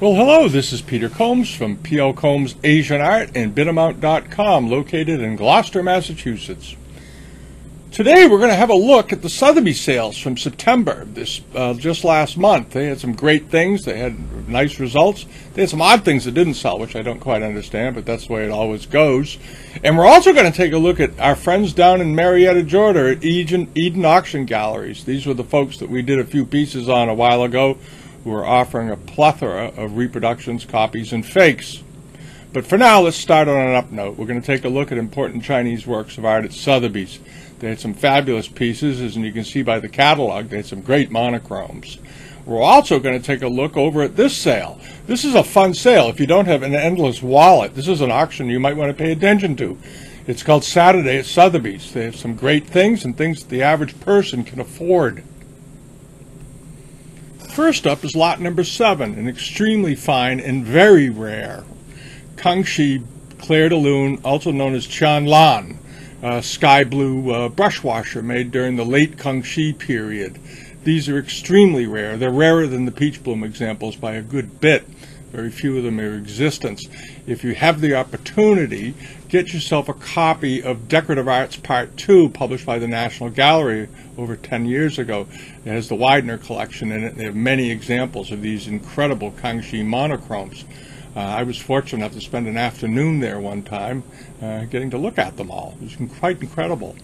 Well, hello, this is Peter Combs from P.L. Combs Asian Art and Bidamount.com, located in Gloucester, Massachusetts. Today we're going to have a look at the Sotheby's sales from September, this uh, just last month. They had some great things, they had nice results. They had some odd things that didn't sell, which I don't quite understand, but that's the way it always goes. And we're also going to take a look at our friends down in Marietta, Georgia at Eden, Eden Auction Galleries. These were the folks that we did a few pieces on a while ago who are offering a plethora of reproductions, copies, and fakes. But for now, let's start on an up note. We're going to take a look at important Chinese works of art at Sotheby's. They had some fabulous pieces, as you can see by the catalog. They had some great monochromes. We're also going to take a look over at this sale. This is a fun sale. If you don't have an endless wallet, this is an auction you might want to pay attention to. It's called Saturday at Sotheby's. They have some great things and things that the average person can afford. First up is lot number seven, an extremely fine and very rare Kangxi Clair de Lune, also known as Qian Lan, sky blue uh, brush washer made during the late Kangxi period. These are extremely rare. They're rarer than the peach bloom examples by a good bit. Very few of them are in existence. If you have the opportunity, get yourself a copy of Decorative Arts Part 2, published by the National Gallery over 10 years ago. It has the Widener collection in it. They have many examples of these incredible Kangxi monochromes. Uh, I was fortunate enough to spend an afternoon there one time uh, getting to look at them all. It was quite incredible.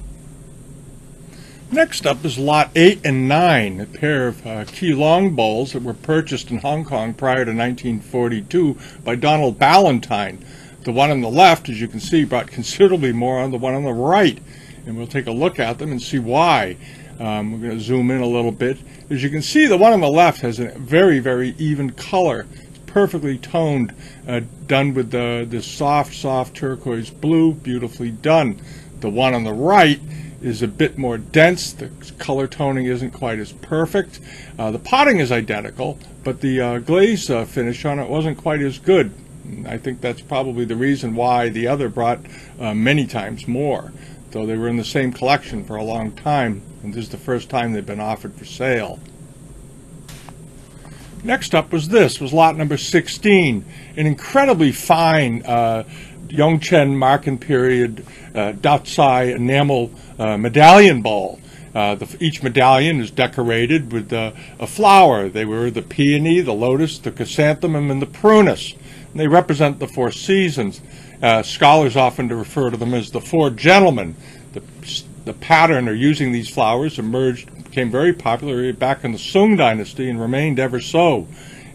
Next up is Lot 8 and 9, a pair of uh, Keelong bowls that were purchased in Hong Kong prior to 1942 by Donald Ballantyne. The one on the left, as you can see, brought considerably more on the one on the right, and we'll take a look at them and see why. Um, we're going to zoom in a little bit. As you can see, the one on the left has a very, very even color. It's perfectly toned, uh, done with the, the soft, soft turquoise blue, beautifully done. The one on the right is a bit more dense. The color toning isn't quite as perfect. Uh, the potting is identical, but the uh, glaze uh, finish on it wasn't quite as good. I think that's probably the reason why the other brought uh, many times more, though they were in the same collection for a long time, and this is the first time they've been offered for sale. Next up was this, was lot number 16, an incredibly fine uh, Yongzheng Marken period uh, Doucai enamel uh, medallion bowl. Uh, the, each medallion is decorated with uh, a flower. They were the peony, the lotus, the chrysanthemum, and the prunus. And they represent the four seasons. Uh, scholars often refer to them as the four gentlemen. The, the pattern or using these flowers emerged, became very popular back in the Sung dynasty and remained ever so.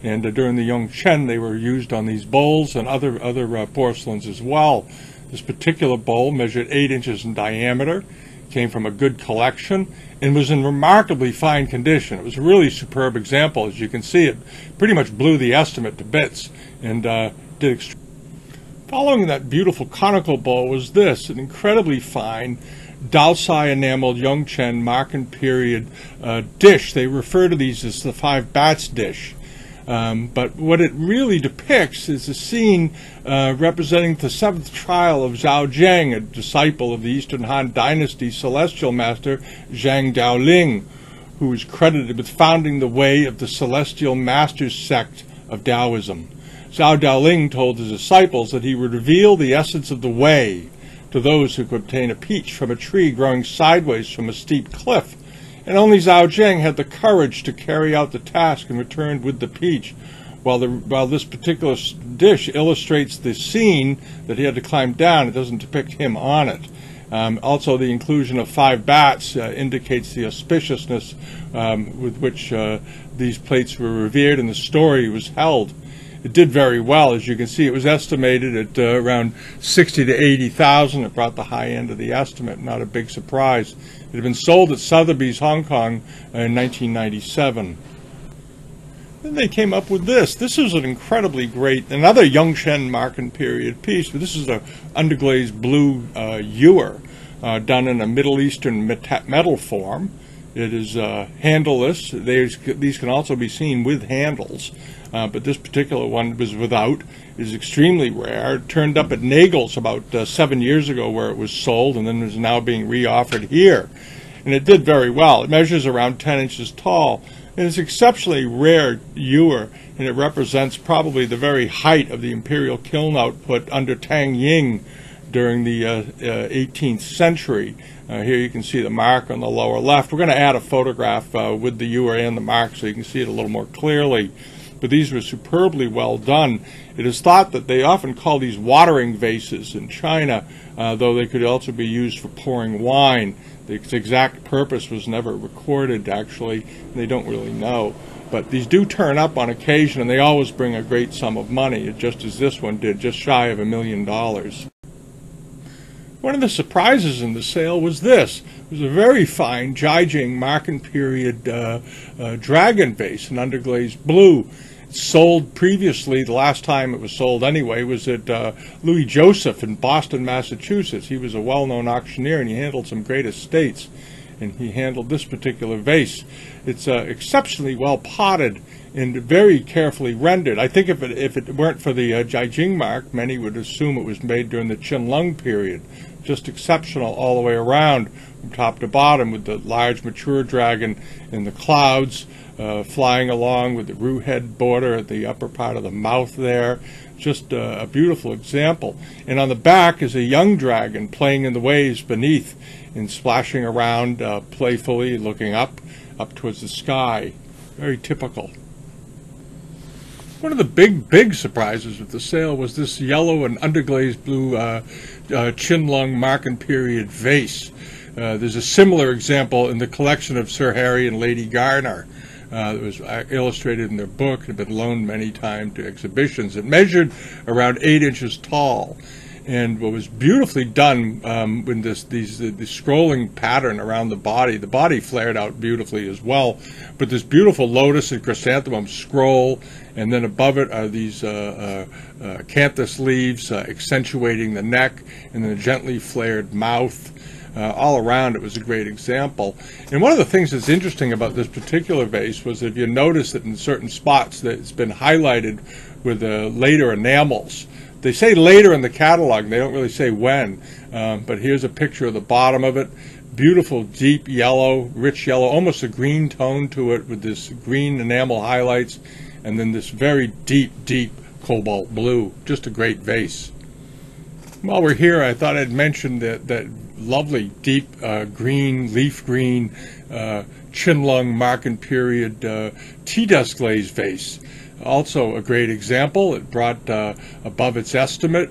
And uh, during the Yongzheng, they were used on these bowls and other, other uh, porcelains as well. This particular bowl measured 8 inches in diameter, came from a good collection, and was in remarkably fine condition. It was a really superb example. As you can see, it pretty much blew the estimate to bits and uh, did Following that beautiful conical bowl was this, an incredibly fine Doucai enameled Yongzheng Marken period uh, dish. They refer to these as the five bats dish. Um, but what it really depicts is a scene uh, representing the seventh trial of Zhao Zheng, a disciple of the Eastern Han Dynasty celestial master Zhang Daoling, who is credited with founding the way of the celestial masters sect of Taoism. Zhao Daoling told his disciples that he would reveal the essence of the way to those who could obtain a peach from a tree growing sideways from a steep cliff and only Zhao Zheng had the courage to carry out the task and returned with the peach. While, the, while this particular dish illustrates the scene that he had to climb down, it doesn't depict him on it. Um, also, the inclusion of five bats uh, indicates the auspiciousness um, with which uh, these plates were revered and the story was held it did very well. As you can see, it was estimated at uh, around 60 to 80,000. It brought the high end of the estimate, not a big surprise. It had been sold at Sotheby's Hong Kong in 1997. Then they came up with this. This is an incredibly great, another Yongzheng Marken period piece, but this is a underglazed blue uh, ewer uh, done in a Middle Eastern metal form. It is uh, handleless. There's, these can also be seen with handles, uh, but this particular one was without. It is extremely rare. It turned up at Nagel's about uh, seven years ago where it was sold and then is now being reoffered here. And it did very well. It measures around 10 inches tall. And it's exceptionally rare ewer, and it represents probably the very height of the imperial kiln output under Tang Ying during the uh, uh, 18th century. Uh, here you can see the mark on the lower left. We're going to add a photograph uh, with the ewer and the mark so you can see it a little more clearly. But these were superbly well done. It is thought that they often call these watering vases in China, uh, though they could also be used for pouring wine. The exact purpose was never recorded, actually, and they don't really know. But these do turn up on occasion, and they always bring a great sum of money, just as this one did, just shy of a million dollars. One of the surprises in the sale was this. It was a very fine Jiaqing Marken period uh, uh, dragon vase in underglazed blue. sold previously, the last time it was sold anyway, was at uh, Louis Joseph in Boston, Massachusetts. He was a well-known auctioneer and he handled some great estates. And he handled this particular vase. It's uh, exceptionally well potted and very carefully rendered. I think if it, if it weren't for the uh, Jiaqing mark, many would assume it was made during the Qianlong period just exceptional all the way around from top to bottom with the large mature dragon in the clouds uh, flying along with the ruyi head border at the upper part of the mouth there. Just a beautiful example. And on the back is a young dragon playing in the waves beneath and splashing around uh, playfully, looking up, up towards the sky. Very typical. One of the big, big surprises with the sale was this yellow and underglazed blue uh, uh, Qianlong Marken period vase. Uh, there's a similar example in the collection of Sir Harry and Lady Garner. Uh, that was uh, illustrated in their book and had been loaned many times to exhibitions. It measured around eight inches tall and what was beautifully done um, when this these the, the, scrolling pattern around the body the body flared out beautifully as well but this beautiful lotus and chrysanthemum scroll and then above it are these uh, uh, uh, acanthus leaves accentuating the neck and then a gently flared mouth uh, all around it was a great example and one of the things that's interesting about this particular vase was if you notice that in certain spots that it's been highlighted with uh, later enamels they say later in the catalog. They don't really say when. Um, but here's a picture of the bottom of it. Beautiful, deep yellow, rich yellow, almost a green tone to it with this green enamel highlights, and then this very deep, deep cobalt blue. Just a great vase. While we're here, I thought I'd mention that, that lovely deep uh, green, leaf green, uh, Qianlong Marken period uh, tea dust glaze vase also a great example. It brought uh, above its estimate,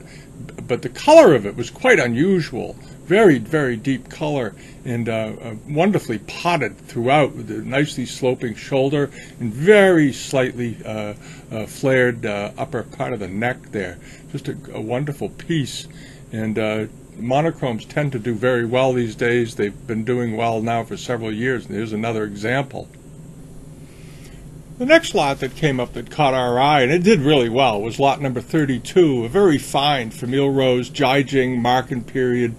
but the color of it was quite unusual. Very, very deep color and uh, uh, wonderfully potted throughout with a nicely sloping shoulder and very slightly uh, uh, flared uh, upper part of the neck there. Just a, a wonderful piece. And monochromes tend to do very well these days. They've been doing well now for several years. And here's another example. The next lot that came up that caught our eye, and it did really well, was lot number 32, a very fine Famille Rose Jiaqing Marken period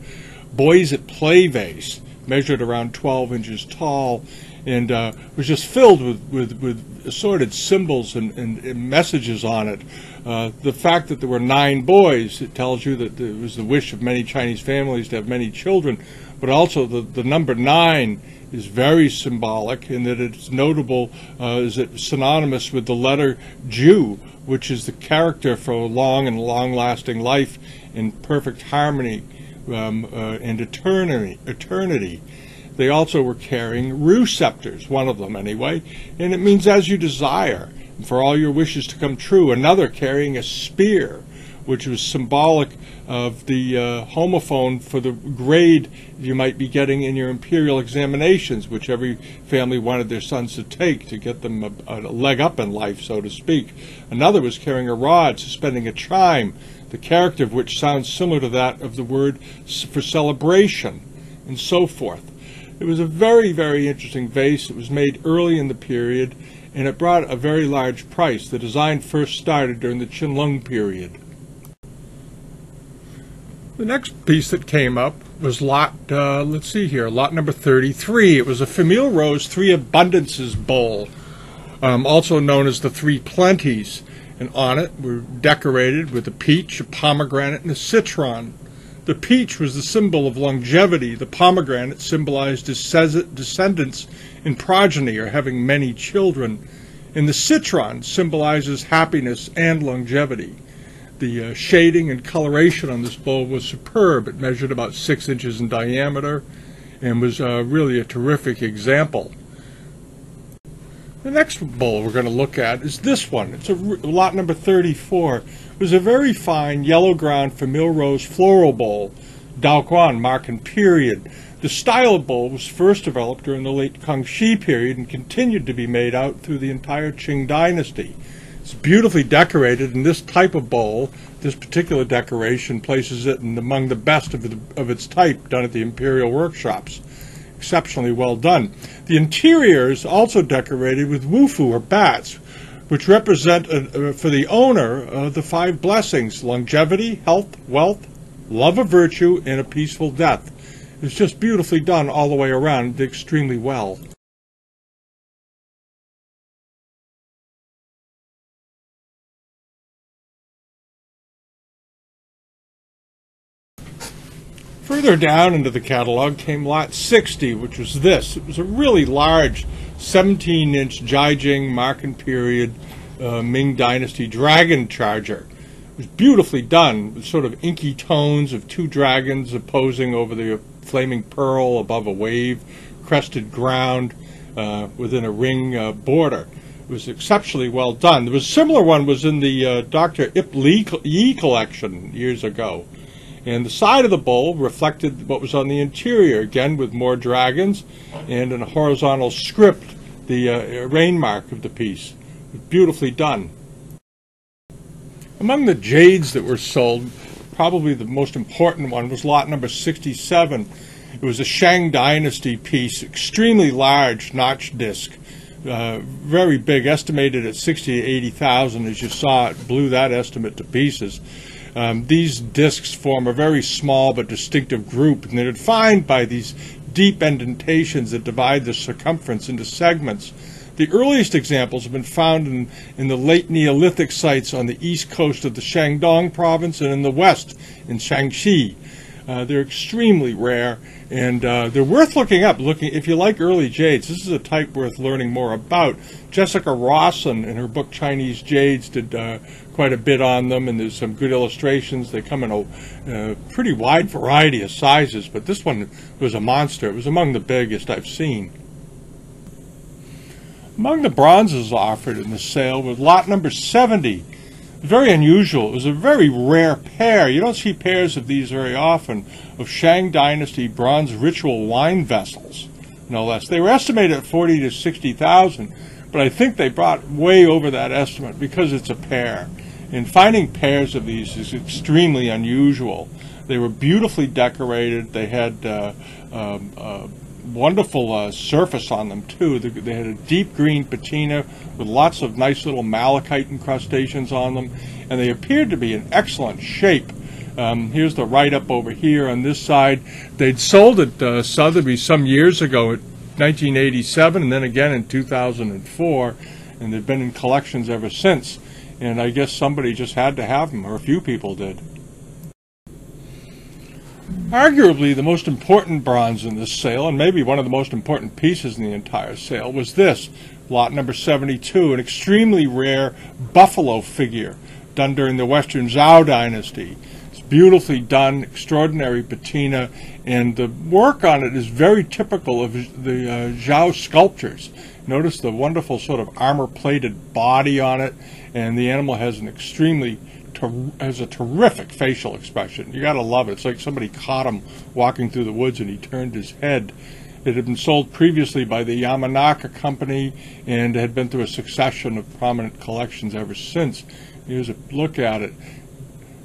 boys at play vase, measured around 12 inches tall, and uh, was just filled with, with, with assorted symbols and, and, and messages on it. Uh, the fact that there were nine boys, it tells you that it was the wish of many Chinese families to have many children, but also the, the number nine is very symbolic in that it's notable, uh, is it synonymous with the letter Ju, which is the character for a long and long-lasting life in perfect harmony um, uh, and eternity. eternity. They also were carrying ruyi scepters, one of them anyway, and it means as you desire, for all your wishes to come true. Another carrying a spear, which was symbolic of the uh, homophone for the grade you might be getting in your imperial examinations, which every family wanted their sons to take to get them a, a leg up in life, so to speak. Another was carrying a rod, suspending a chime, the character of which sounds similar to that of the word for celebration, and so forth. It was a very, very interesting vase. It was made early in the period, and it brought a very large price. The design first started during the Qianlong period. The next piece that came up was lot, uh, let's see here, lot number 33. It was a Famille Rose Three Abundances bowl, um, also known as the Three Plenties. And on it were decorated with a peach, a pomegranate, and a citron. The peach was the symbol of longevity. The pomegranate symbolized descendants in progeny or having many children. And the citron symbolizes happiness and longevity. The uh, shading and coloration on this bowl was superb. It measured about six inches in diameter and was uh, really a terrific example. The next bowl we're going to look at is this one. It's a lot number 34. It was a very fine yellow ground Famille Rose floral bowl, Daoguang marking period. The style of bowl was first developed during the late Kangxi period and continued to be made out through the entire Qing dynasty. It's beautifully decorated, and this type of bowl, this particular decoration, places it among the best of, the, of its type done at the imperial workshops. Exceptionally well done. The interior is also decorated with wufu or bats, which represent uh, uh, for the owner uh, the five blessings longevity, health, wealth, love of virtue, and a peaceful death. It's just beautifully done all the way around, extremely well. Further down into the catalog came lot 60, which was this. It was a really large 17 inch Jiajing Marken period uh, Ming Dynasty dragon charger. It was beautifully done with sort of inky tones of two dragons opposing over the flaming pearl above a wave crested ground uh, within a ring uh, border. It was exceptionally well done. There was a similar one was in the uh, Dr. Ip Lee Yi collection years ago. And the side of the bowl reflected what was on the interior, again with more dragons and in a horizontal script, the uh, reign mark of the piece. Beautifully done. Among the jades that were sold, probably the most important one was lot number 67. It was a Shang Dynasty piece, extremely large notch disc, uh, very big, estimated at 60 to 80,000. As you saw, it blew that estimate to pieces. Um, these discs form a very small but distinctive group, and they're defined by these deep indentations that divide the circumference into segments. The earliest examples have been found in, in the late Neolithic sites on the east coast of the Shandong province and in the west in Shaanxi. Uh, they're extremely rare, and uh, they're worth looking up. Looking if you like early jades, this is a type worth learning more about. Jessica Rawson, in her book Chinese Jades, did uh, quite a bit on them, and there's some good illustrations. They come in a uh, pretty wide variety of sizes, but this one was a monster. It was among the biggest I've seen. Among the bronzes offered in the sale was lot number 70 very unusual. It was a very rare pair. You don't see pairs of these very often of Shang Dynasty bronze ritual wine vessels, no less. They were estimated at forty to sixty thousand, but I think they brought way over that estimate because it's a pair. And finding pairs of these is extremely unusual. They were beautifully decorated. They had uh, um, uh, wonderful uh, surface on them too. They, they, had a deep green patina with lots of nice little malachite incrustations on them, and they appeared to be in excellent shape. Um, here's the write-up over here on this side. They'd sold at uh, Sotheby's some years ago at 1987, and then again in 2004, and they've been in collections ever since. And I guess somebody just had to have them, or a few people did. Arguably, the most important bronze in this sale, and maybe one of the most important pieces in the entire sale, was this lot number 72, an extremely rare buffalo figure done during the Western Zhou dynasty. It's beautifully done, extraordinary patina, and the work on it is very typical of the uh, Zhou sculptures. Notice the wonderful sort of armor plated body on it, and the animal has an extremely ter- has a terrific facial expression. You got to love it. It's like somebody caught him walking through the woods and he turned his head. It had been sold previously by the Yamanaka Company and had been through a succession of prominent collections ever since. Here's a look at it.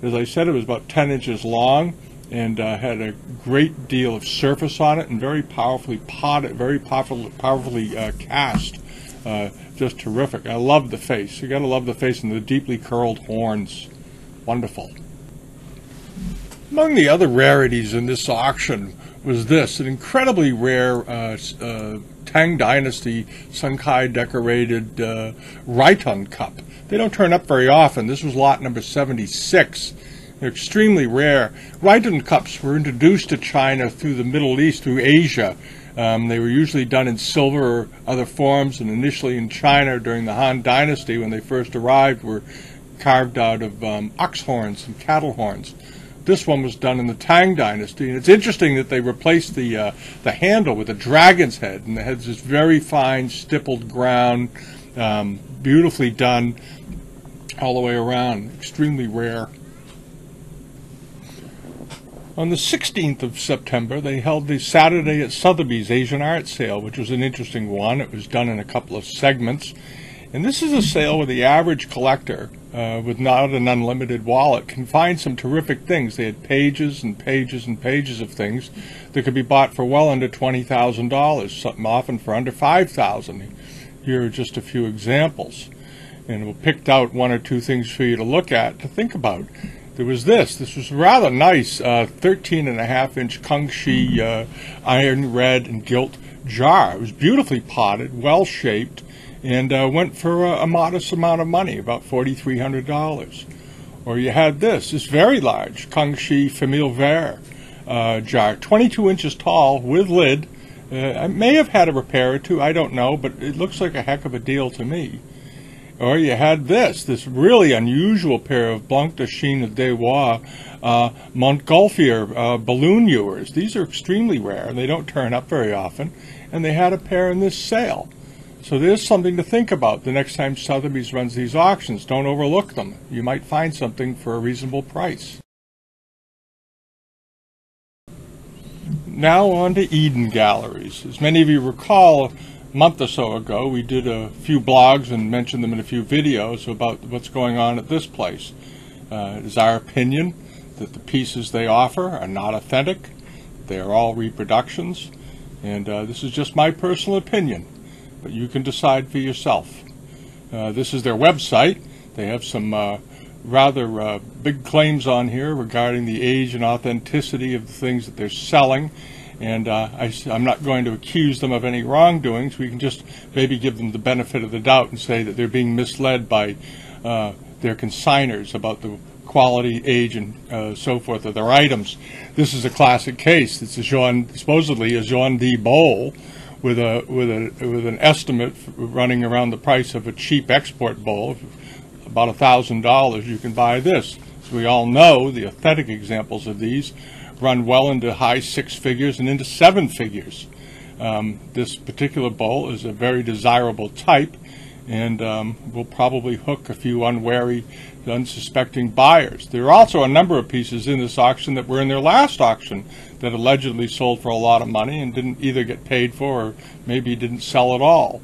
As I said, it was about 10 inches long and uh, had a great deal of surface on it and very powerfully potted, very powerfully, powerfully uh, cast. Uh, just terrific. I love the face. You got to love the face and the deeply curled horns. Wonderful. Among the other rarities in this auction was this an incredibly rare uh, uh, Tang Dynasty sancai decorated uh, rhyton cup. They don't turn up very often. This was lot number 76. They're extremely rare. Rhyton cups were introduced to China through the Middle East, through Asia. Um, they were usually done in silver or other forms, and initially in China during the Han Dynasty, when they first arrived, were carved out of um, ox horns and cattle horns. This one was done in the Tang Dynasty, and it's interesting that they replaced the uh, the handle with a dragon's head, and it has this very fine stippled ground, um, beautifully done all the way around. Extremely rare. On the 16th of September, they held the Saturday at Sotheby's Asian Art Sale, which was an interesting one. It was done in a couple of segments. And this is a sale where the average collector, uh, with not an unlimited wallet, can find some terrific things. They had pages and pages and pages of things that could be bought for well under $20,000, something often for under 5000 Here are just a few examples. And we'll picked out one or two things for you to look at, to think about there was this. This was rather nice, uh, 13 and a half inch Kangxi uh, iron red and gilt jar. It was beautifully potted, well shaped, and uh, went for a, a, modest amount of money, about $4,300. Or you had this, this very large Kangxi Famille Vert uh, jar, 22 inches tall with lid. Uh, I may have had a repair or two, I don't know, but it looks like a heck of a deal to me. Or you had this, this really unusual pair of Blanc de Chine de Bois uh, Montgolfier uh, balloon ewers. These are extremely rare. They don't turn up very often. And they had a pair in this sale. So there's something to think about the next time Sotheby's runs these auctions. Don't overlook them. You might find something for a reasonable price. Now on to Eden Galleries. As many of you recall, a month or so ago, we did a few blogs and mentioned them in a few videos about what's going on at this place. Uh, it is our opinion that the pieces they offer are not authentic. They are all reproductions. And uh, this is just my personal opinion, but you can decide for yourself. Uh, this is their website. They have some uh, rather uh, big claims on here regarding the age and authenticity of the things that they're selling and uh, I, am not going to accuse them of any wrongdoings. We can just maybe give them the benefit of the doubt and say that they're being misled by uh, their consigners about the quality, age, and uh, so forth of their items. This is a classic case. It's a Jean, supposedly a Jean D. bowl with a with a with an estimate running around the price of a cheap export bowl, about a thousand dollars. You can buy this. As we all know, the authentic examples of these run well into high six figures and into seven figures. Um, this particular bowl is a very desirable type and um, will probably hook a few unwary, unsuspecting buyers. There are also a number of pieces in this auction that were in their last auction that allegedly sold for a lot of money and didn't either get paid for or maybe didn't sell at all.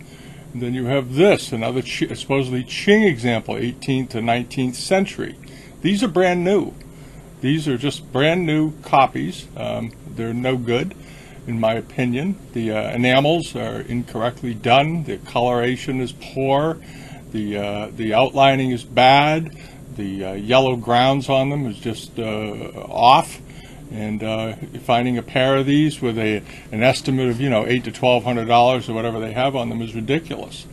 And then you have this, another supposedly Qing example, 18th to 19th century. These are brand new. These are just brand new copies. Um, they're no good, in my opinion. The uh, enamels are incorrectly done. The coloration is poor. The uh, the outlining is bad. The uh, yellow grounds on them is just uh, off. And uh, finding a pair of these with a an estimate of you know eight to twelve hundred dollars or whatever they have on them is ridiculous.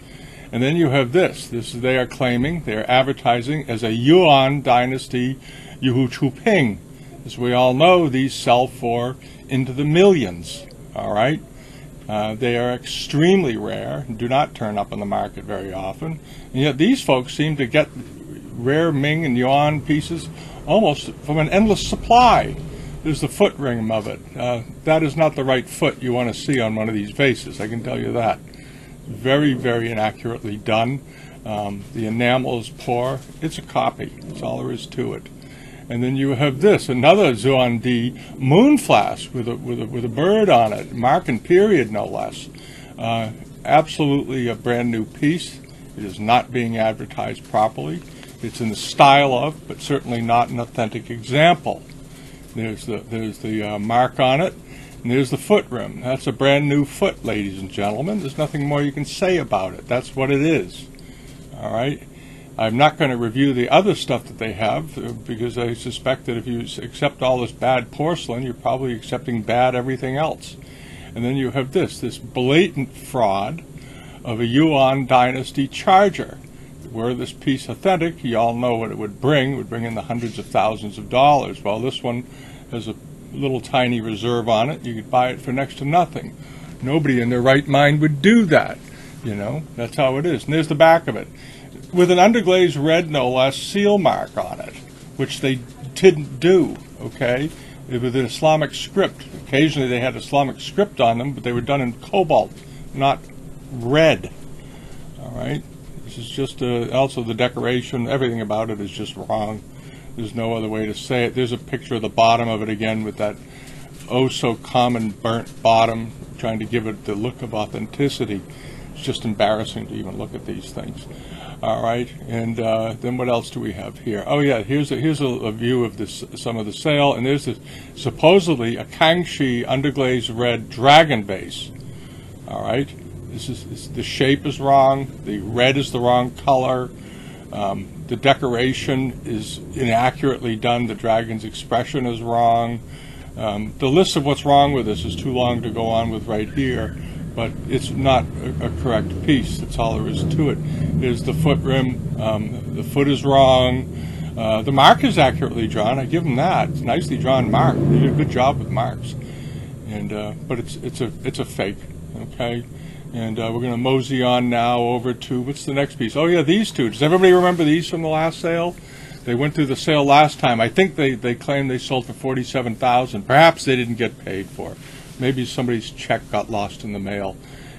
And then you have this. This they are claiming they are advertising as a Yuan dynasty Yuhu Chu Ping. As we all know, these sell for into the millions. All right? Uh, they are extremely rare do not turn up on the market very often. And yet these folks seem to get rare Ming and Yuan pieces almost from an endless supply. There's the foot ring of it. Uh, that is not the right foot you want to see on one of these vases, I can tell you that. Very, very inaccurately done. Um, the enamel is poor. It's a copy. That's all there is to it. And then you have this, another Xuande moon flask with a, with, a, with a bird on it, mark and period no less. Uh, absolutely a brand new piece. It is not being advertised properly. It's in the style of, but certainly not an authentic example. There's the, there's the uh, mark on it, and there's the foot rim. That's a brand new foot, ladies and gentlemen. There's nothing more you can say about it. That's what it is. All right? I'm not going to review the other stuff that they have uh, because I suspect that if you accept all this bad porcelain, you're probably accepting bad everything else. And then you have this, this blatant fraud of a Yuan dynasty charger. were this piece authentic, you all know what it would bring. It would bring in the hundreds of thousands of dollars. Well, this one has a little tiny reserve on it. You could buy it for next to nothing. Nobody in their right mind would do that. You know, that's how it is. And there's the back of it. With an underglazed red, no less, seal mark on it, which they didn't do, okay? It with an Islamic script. Occasionally they had Islamic script on them, but they were done in cobalt, not red. All right? This is just a, also the decoration, everything about it is just wrong. There's no other way to say it. There's a picture of the bottom of it again with that oh so common burnt bottom, trying to give it the look of authenticity. It's just embarrassing to even look at these things. All right, and uh, then what else do we have here? Oh yeah, here's a, here's a, a view of this some of the sale, and there's this, supposedly a Kangxi underglazed red dragon base. All right, this is this, the shape is wrong. The red is the wrong color. Um, the decoration is inaccurately done. The dragon's expression is wrong. Um, the list of what's wrong with this is too long to go on with right here, but it's not a, a correct piece. That's all there is to it. Is the foot rim? Um, the foot is wrong. Uh, the mark is accurately drawn. I give them that. It's nicely drawn mark. They did a good job with marks. And uh, but it's it's a it's a fake. Okay. And uh, we're going to mosey on now over to what's the next piece? Oh yeah, these two. Does everybody remember these from the last sale? They went through the sale last time. I think they, they claimed they sold for forty-seven thousand. Perhaps they didn't get paid for. Maybe somebody's check got lost in the mail.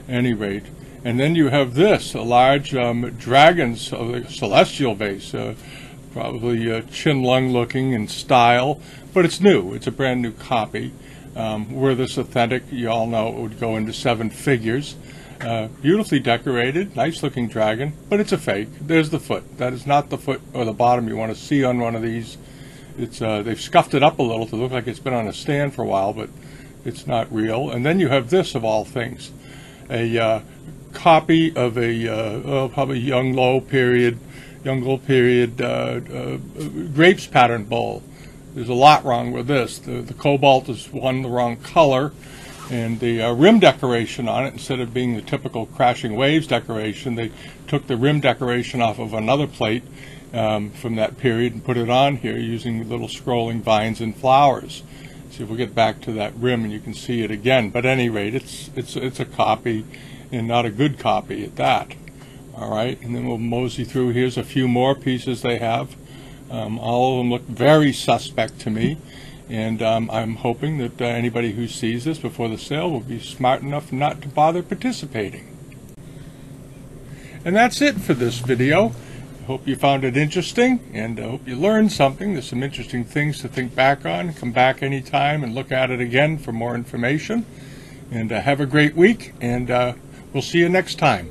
Any rate, and then you have this, a large um, dragon's uh, celestial vase, uh, probably uh, Qin looking in style, but it's new. It's a brand new copy. Um, were this authentic, you all know it would go into seven figures. Uh, beautifully decorated, nice looking dragon, but it's a fake. There's the foot. That is not the foot or the bottom you want to see on one of these. It's uh, they've scuffed it up a little to look like it's been on a stand for a while, but it's not real. And then you have this of all things, a uh, copy of a uh, oh, probably Yung Lo period, Yung Lo period uh, uh, grapes pattern bowl. There's a lot wrong with this. The, the cobalt is one the wrong color and the uh, rim decoration on it, instead of being the typical crashing waves decoration, they took the rim decoration off of another plate um, from that period and put it on here using little scrolling vines and flowers. See if we get back to that rim and you can see it again. But at any rate, it's it's it's a copy and not a good copy at that. All right, and then we'll mosey through. Here's a few more pieces they have. Um, all of them look very suspect to me. And um, I'm hoping that uh, anybody who sees this before the sale will be smart enough not to bother participating. And that's it for this video. Hope you found it interesting and I hope you learned something. There's some interesting things to think back on. Come back anytime and look at it again for more information. And uh, have a great week and uh, we'll see you next time.